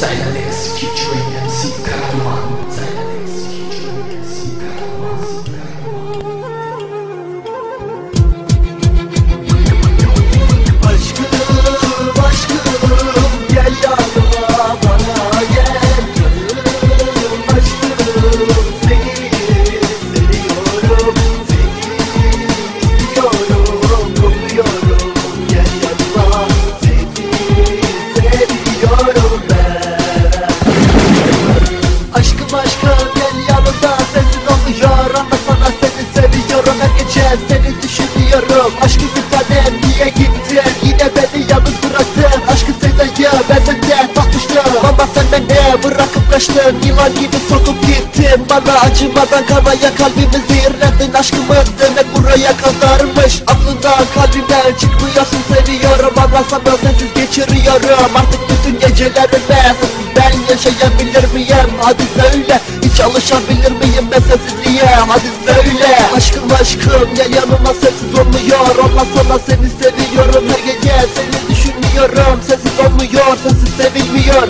Xylalex featuring MC Karaduman Xylalex featuring MC Karaduman Aşkım, aşkım gece seni düşünüyorum. Aşkım bir niye gittin? Yine beni yalnız bıraktın. Aşkı sevdayı ben senden takmıştım Ama sen beni bırakıp kaçtın. Yılan gibi sokup gittin. Bana acımadan kanaya kalbimi zehirlendin Aşkımın demek buraya kadarmış. Aklından kalbimden çıkmıyorsun seviyorum. Ama sana sensiz geçiriyorum. Artık bütün gecelerimi sensiz ben yaşayabilir miyim? Hadi söyle. Hiç alışabilir miyim ben sensizliğe? Hadi söyle Aşkım gel yanıma sessiz olmuyor. Olmaz sana seni seviyorum Her gece seni düşünüyorum Sensiz olmuyor sensiz sevilmiyor